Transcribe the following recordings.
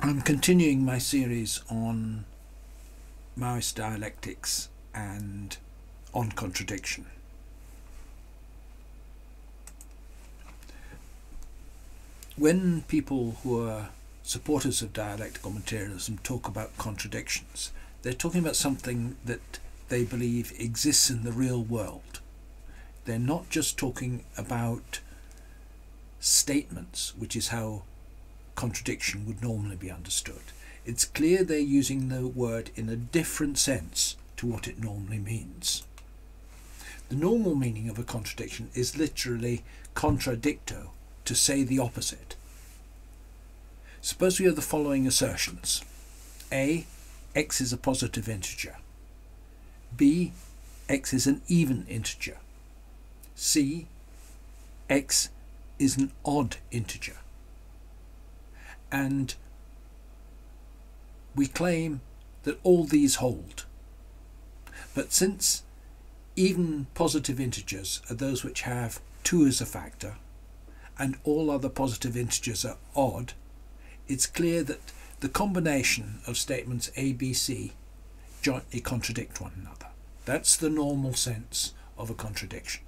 I'm continuing my series on Maoist dialectics and on contradiction. When people who are supporters of dialectical materialism talk about contradictions, they're talking about something that they believe exists in the real world. They're not just talking about statements, which is how contradiction would normally be understood. It's clear they're using the word in a different sense to what it normally means. The normal meaning of a contradiction is literally contradicto, to say the opposite. Suppose we have the following assertions. A. x is a positive integer. B. x is an even integer. C. x is an odd integer and we claim that all these hold. But since even positive integers are those which have 2 as a factor, and all other positive integers are odd, it's clear that the combination of statements A, B, C jointly contradict one another. That's the normal sense of a contradiction.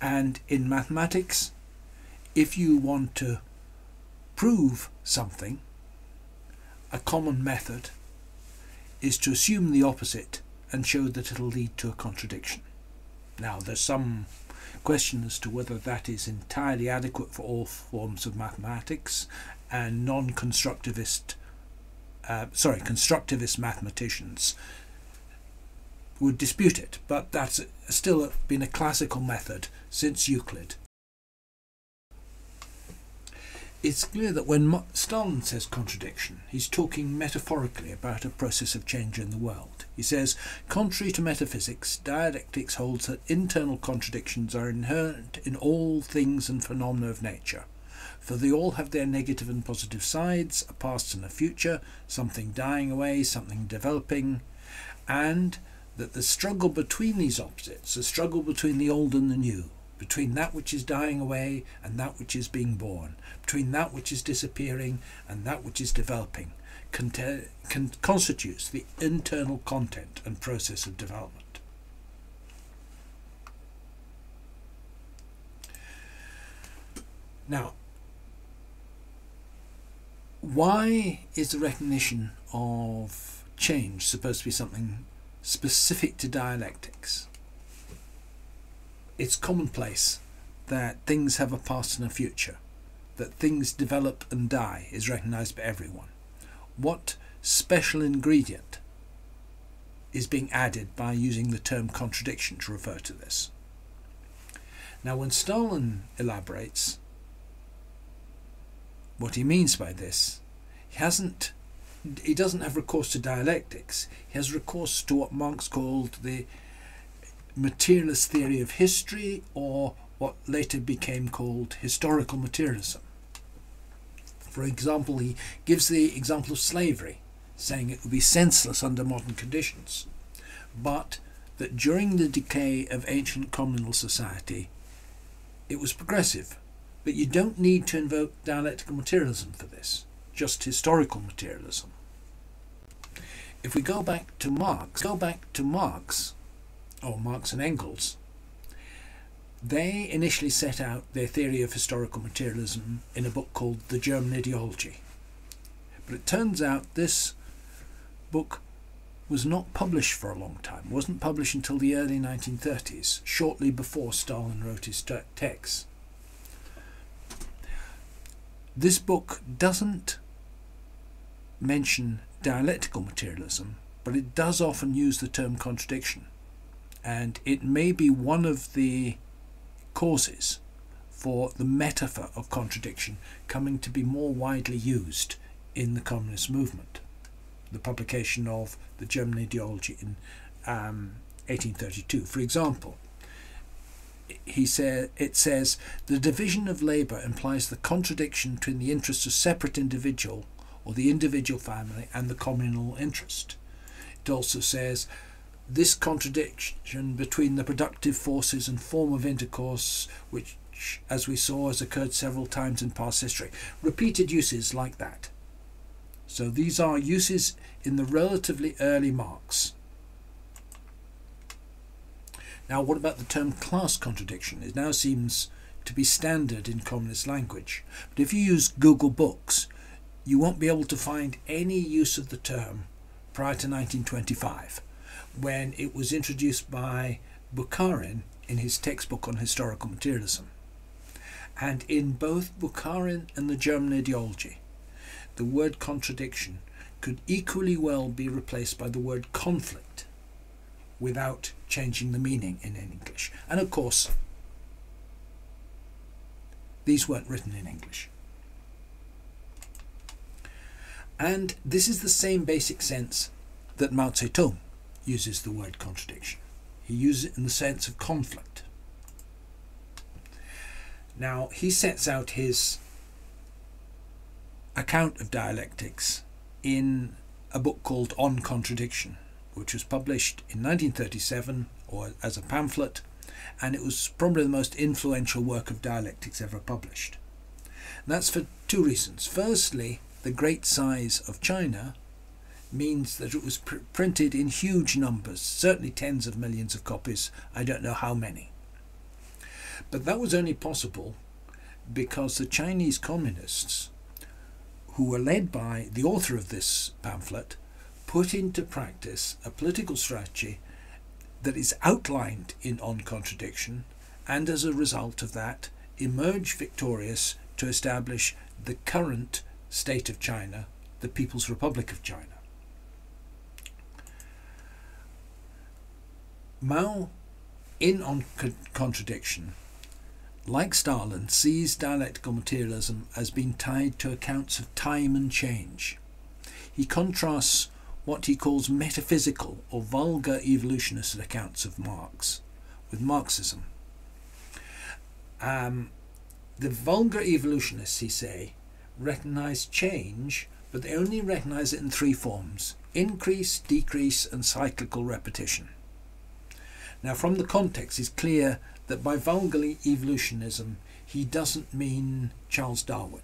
And in mathematics, if you want to prove something, a common method is to assume the opposite and show that it'll lead to a contradiction. Now, there's some question as to whether that is entirely adequate for all forms of mathematics, and non-constructivist, uh, sorry, constructivist mathematicians would dispute it, but that's still been a classical method since Euclid it's clear that when Stalin says contradiction, he's talking metaphorically about a process of change in the world. He says, contrary to metaphysics, dialectics holds that internal contradictions are inherent in all things and phenomena of nature, for they all have their negative and positive sides, a past and a future, something dying away, something developing, and that the struggle between these opposites, the struggle between the old and the new, between that which is dying away and that which is being born, between that which is disappearing and that which is developing, con- constitutes the internal content and process of development. Now, why is the recognition of change supposed to be something specific to dialectics? It's commonplace that things have a past and a future, that things develop and die is recognized by everyone. What special ingredient is being added by using the term contradiction to refer to this? Now, when Stalin elaborates what he means by this, he hasn't he doesn't have recourse to dialectics. He has recourse to what Marx called the materialist theory of history or what later became called historical materialism. For example, he gives the example of slavery, saying it would be senseless under modern conditions, but that during the decay of ancient communal society, it was progressive. But you don't need to invoke dialectical materialism for this, just historical materialism. If we go back to Marx, go back to Marx, or Marx and Engels, they initially set out their theory of historical materialism in a book called The German Ideology. But it turns out this book was not published for a long time. Wasn't published until the early 1930s, shortly before Stalin wrote his texts. This book doesn't mention dialectical materialism, but it does often use the term contradiction and it may be one of the causes for the metaphor of contradiction coming to be more widely used in the communist movement. The publication of the German ideology in um, 1832, for example, he said it says the division of labour implies the contradiction between the interests of separate individual or the individual family and the communal interest. It also says this contradiction between the productive forces and form of intercourse, which, as we saw, has occurred several times in past history. Repeated uses like that. So these are uses in the relatively early Marx. Now, what about the term class contradiction? It now seems to be standard in communist language. But if you use Google Books, you won't be able to find any use of the term prior to 1925, when it was introduced by Bukharin in his textbook on historical materialism. And in both Bukharin and the German ideology, the word contradiction could equally well be replaced by the word conflict without changing the meaning in English. And of course, these weren't written in English. And this is the same basic sense that Mao Zedong uses the word contradiction. He uses it in the sense of conflict. Now, he sets out his account of dialectics in a book called On Contradiction, which was published in 1937 or as a pamphlet, and it was probably the most influential work of dialectics ever published. And that's for two reasons. Firstly, the great size of China means that it was pr- printed in huge numbers, certainly tens of millions of copies, I don't know how many. But that was only possible because the Chinese communists who were led by the author of this pamphlet, put into practice a political strategy that is outlined in On Contradiction, and as a result of that, emerged victorious to establish the current state of China, the People's Republic of China. Mao, in On Contradiction, like Stalin, sees dialectical materialism as being tied to accounts of time and change. He contrasts what he calls metaphysical or vulgar evolutionist accounts of Marx with Marxism. Um, the vulgar evolutionists, he say, recognize change, but they only recognize it in three forms increase, decrease, and cyclical repetition. Now, from the context, it's clear that by vulgar evolutionism, he doesn't mean Charles Darwin.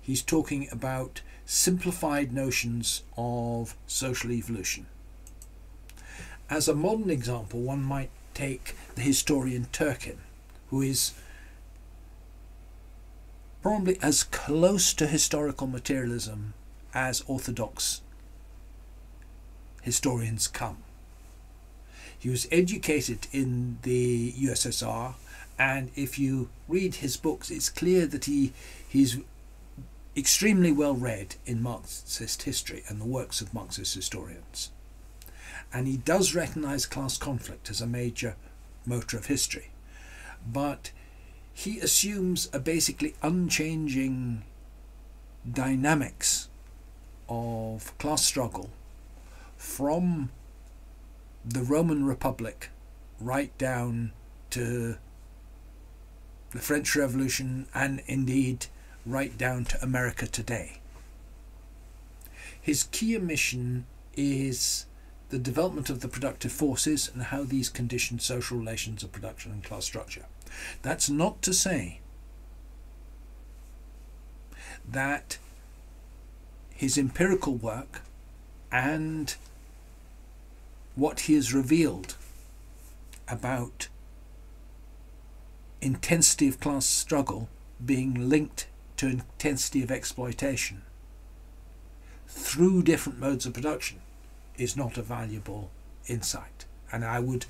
He's talking about simplified notions of social evolution. As a modern example, one might take the historian Turchin, who is probably as close to historical materialism as orthodox historians come. He was educated in the USSR, and if you read his books, it's clear that he he's extremely well read in Marxist history and the works of Marxist historians. And he does recognize class conflict as a major motor of history. But he assumes a basically unchanging dynamics of class struggle from the Roman Republic right down to the French Revolution and indeed right down to America today. His key mission is the development of the productive forces and how these condition social relations of production and class structure. That's not to say that his empirical work and what he has revealed about intensity of class struggle being linked to intensity of exploitation through different modes of production is not a valuable insight. And I would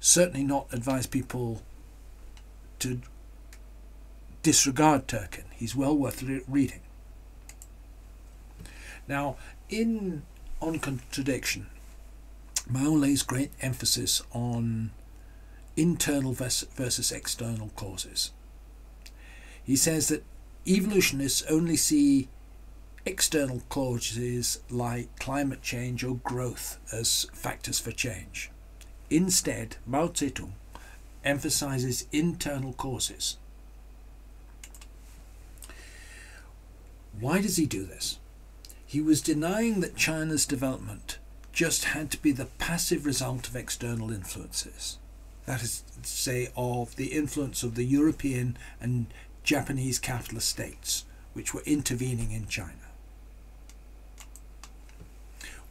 certainly not advise people to disregard Turchin. He's well worth reading. Now, in On Contradiction, Mao lays great emphasis on internal versus external causes. He says that evolutionists only see external causes like climate change or growth as factors for change. Instead, Mao Zedong emphasizes internal causes. Why does he do this? He was denying that China's development just had to be the passive result of external influences. That is to say, of the influence of the European and Japanese capitalist states, which were intervening in China.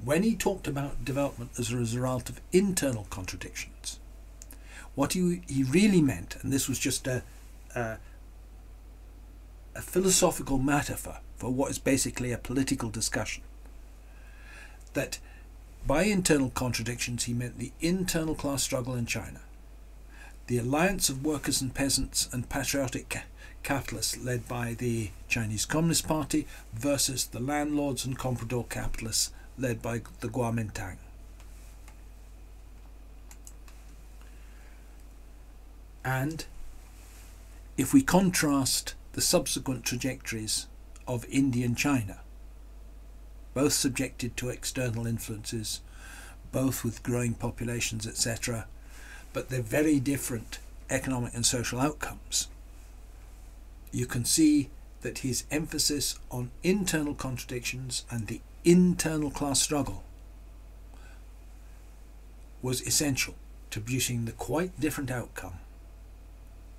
when he talked about development as a result of internal contradictions, what he, he really meant, and this was just a, a, a philosophical metaphor for what is basically a political discussion, that by internal contradictions he meant the internal class struggle in China, the alliance of workers and peasants and patriotic ca- capitalists led by the Chinese Communist Party versus the landlords and comprador capitalists led by the Kuomintang. And if we contrast the subsequent trajectories of Indian China, both subjected to external influences, both with growing populations, etc., but they're very different economic and social outcomes. You can see that his emphasis on internal contradictions and the internal class struggle was essential to producing the quite different outcome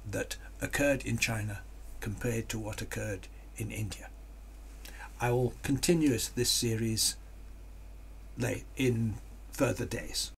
that occurred in China compared to what occurred in India. I will continue this series in further days.